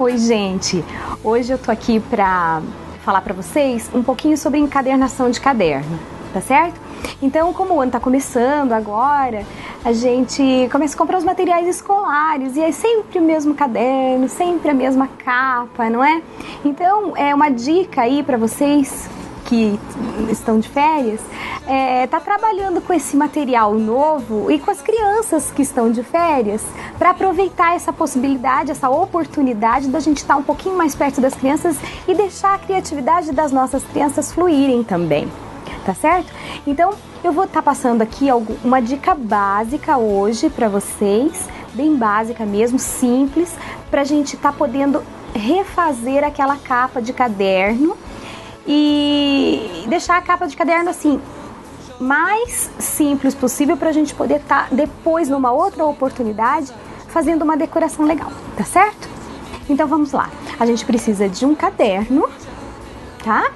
Oi, gente. Hoje eu tô aqui pra falar para vocês um pouquinho sobre encadernação de caderno, tá certo? Então, como o ano está começando agora, a gente começa a comprar os materiais escolares e é sempre o mesmo caderno, sempre a mesma capa, não é? Então, é uma dica aí para vocês que estão de férias, é, tá trabalhando com esse material novo e com as crianças que estão de férias para aproveitar essa possibilidade, essa oportunidade da gente estar tá um pouquinho mais perto das crianças e deixar a criatividade das nossas crianças fluírem também tá certo? Então eu vou estar tá passando aqui uma dica básica hoje para vocês, bem básica mesmo, simples, para a gente estar tá podendo refazer aquela capa de caderno e deixar a capa de caderno assim mais simples possível para a gente poder estar tá, depois numa outra oportunidade fazendo uma decoração legal, tá certo? Então vamos lá. A gente precisa de um caderno, tá?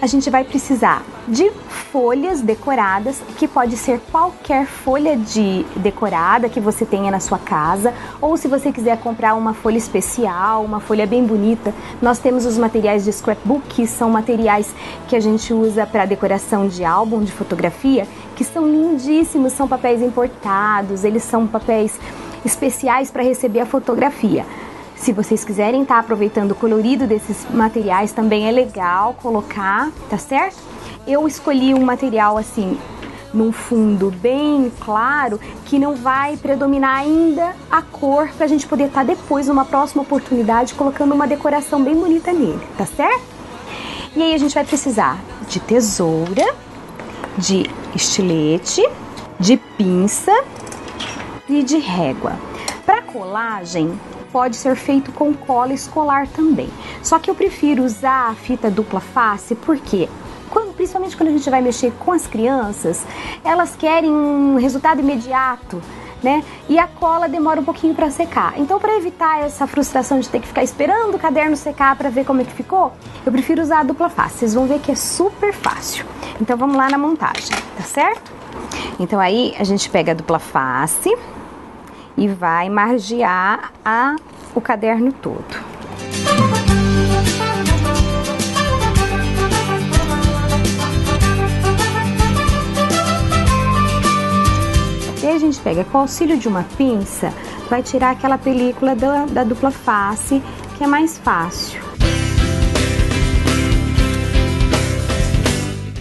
A gente vai precisar de folhas decoradas, que pode ser qualquer folha de decorada que você tenha na sua casa, ou se você quiser comprar uma folha especial, uma folha bem bonita, nós temos os materiais de scrapbook, que são materiais que a gente usa para decoração de álbum de fotografia, que são lindíssimos, são papéis importados, eles são papéis especiais para receber a fotografia. Se vocês quiserem estar tá aproveitando o colorido desses materiais, também é legal colocar, tá certo? Eu escolhi um material assim, num fundo bem claro, que não vai predominar ainda a cor, para a gente poder estar tá depois, numa próxima oportunidade, colocando uma decoração bem bonita nele, tá certo? E aí a gente vai precisar de tesoura, de estilete, de pinça e de régua. Para colagem, pode ser feito com cola escolar também. Só que eu prefiro usar a fita dupla face porque quando, principalmente quando a gente vai mexer com as crianças, elas querem um resultado imediato. Né? E a cola demora um pouquinho para secar. Então, para evitar essa frustração de ter que ficar esperando o caderno secar para ver como é que ficou, eu prefiro usar a dupla face. Vocês vão ver que é super fácil. Então, vamos lá na montagem, tá certo? Então, aí a gente pega a dupla face, e vai margear a, o caderno todo. E aí a gente pega com o auxílio de uma pinça, vai tirar aquela película da, da dupla face, que é mais fácil.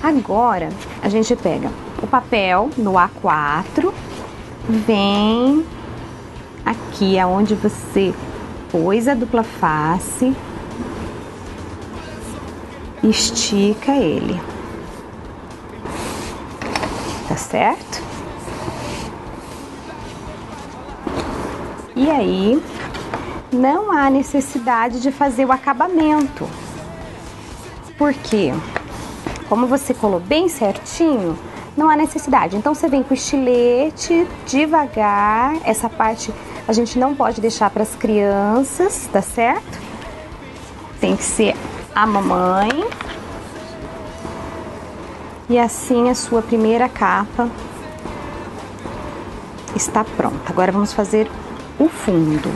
Agora a gente pega o papel no A4, vem aqui aonde você pôs a dupla face, estica ele. Tá certo? E aí, não há necessidade de fazer o acabamento. Porque, como você colou bem certinho, não há necessidade. Então você vem com o estilete devagar, essa parte a gente não pode deixar para as crianças, tá certo? Tem que ser a mamãe. E assim a sua primeira capa está pronta. Agora vamos fazer o fundo.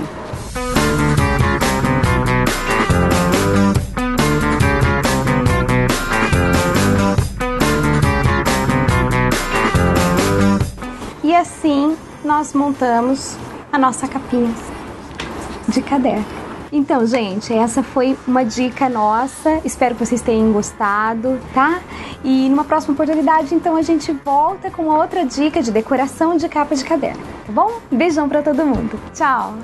E assim nós montamos a nossa capinha de caderno. Então, gente, essa foi uma dica nossa. Espero que vocês tenham gostado, tá? E numa próxima oportunidade, então, a gente volta com outra dica de decoração de capa de caderno, tá bom? Beijão para todo mundo. Tchau!